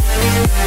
Música